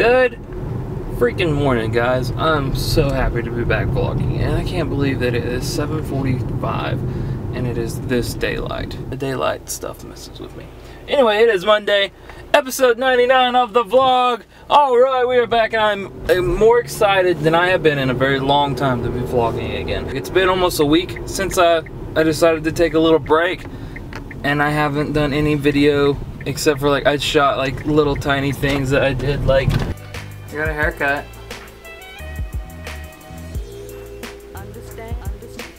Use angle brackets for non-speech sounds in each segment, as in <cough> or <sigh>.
Good freaking morning, guys. I'm so happy to be back vlogging, and I can't believe that it is 7.45 and it is this daylight. The daylight stuff messes with me. Anyway, it is Monday, episode 99 of the vlog. Alright, we are back and I'm uh, more excited than I have been in a very long time to be vlogging again. It's been almost a week since I, I decided to take a little break and I haven't done any video except for like I shot like little tiny things that I did like I got a haircut. Understand, understand,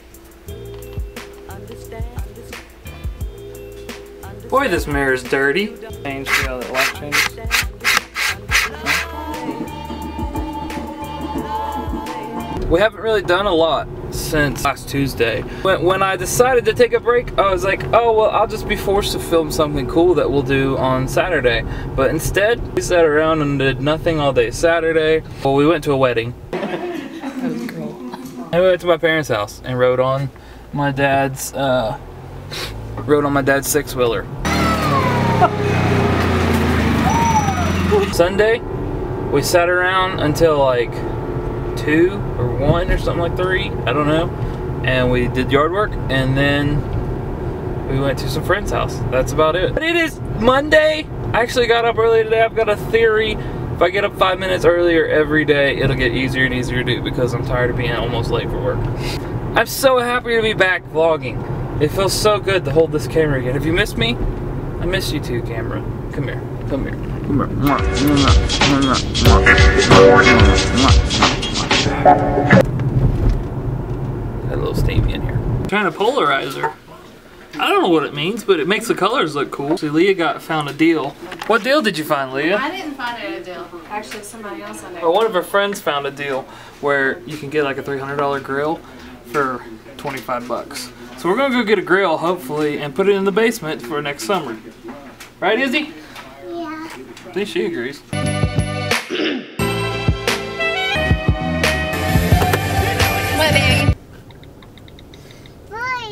understand, Boy, this mirror is dirty. Change see how that light changes. We haven't really done a lot since last Tuesday. When, when I decided to take a break, I was like, oh, well, I'll just be forced to film something cool that we'll do on Saturday. But instead, we sat around and did nothing all day Saturday. Well, we went to a wedding. <laughs> And we went to my parents' house and rode on my dad's, uh, rode on my dad's six-wheeler. <laughs> Sunday, we sat around until like two or one or something like three, I don't know. And we did yard work and then we went to some friend's house. That's about it. But it is Monday. I actually got up early today. I've got a theory. If I get up five minutes earlier every day, it'll get easier and easier to do because I'm tired of being almost late for work. I'm so happy to be back vlogging. It feels so good to hold this camera again. If you missed me, I miss you too, camera. Come here. Come here. Come here. Got a little steamy in here. trying to polarizer. I don't know what it means, but it makes the colors look cool. See, Leah got found a deal. What deal did you find, Leah? I didn't find it a deal. Actually, somebody else on there. Or one of her friends found a deal where you can get like a $300 grill for 25 bucks. So we're gonna go get a grill, hopefully, and put it in the basement for next summer. Right, Izzy? Yeah. At least she agrees.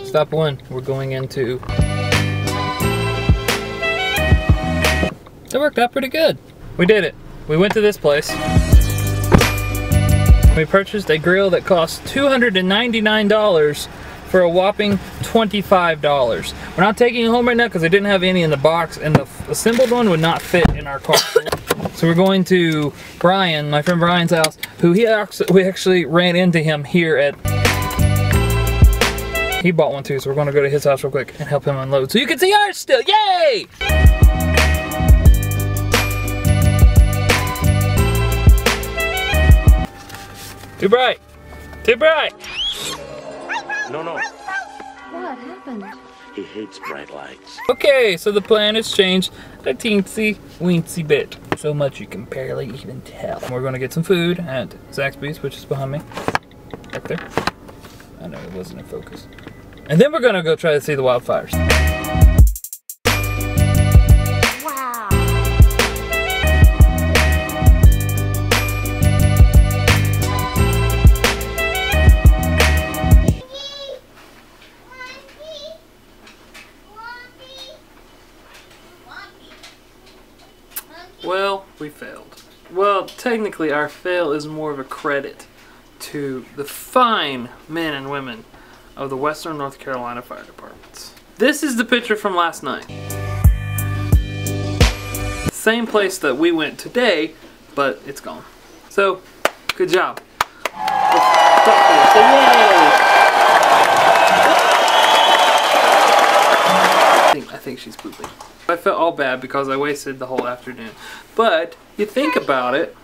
Stop one. We're going into. It worked out pretty good. We did it. We went to this place. We purchased a grill that cost $299 for a whopping $25. We're not taking it home right now because I didn't have any in the box and the assembled one would not fit in our car. so we're going to Brian, my friend Brian's house, who he actually, we actually ran into him here at he bought one too, so we're gonna go to his house real quick and help him unload. So you can see ours still, yay! Too bright, too bright. No, no, What happened? he hates bright lights. Okay, so the plan has changed a teensy weensy bit. So much you can barely even tell. We're gonna get some food at Zaxby's, which is behind me. Right there. I know it wasn't in focus. And then we're gonna go try to see the wildfires. Wow. Well, we failed. Well, technically, our fail is more of a credit to the fine men and women of the Western North Carolina Fire Departments. This is the picture from last night. Same place that we went today, but it's gone. So, good job. I think, I think she's pooping. I felt all bad because I wasted the whole afternoon. But you think about it,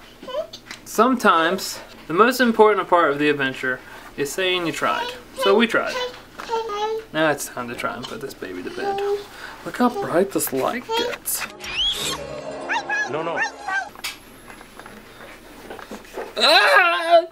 sometimes the most important part of the adventure is saying you tried. So we tried. Now it's time to try and put this baby to bed. Look how bright this light gets. No, no, Ah!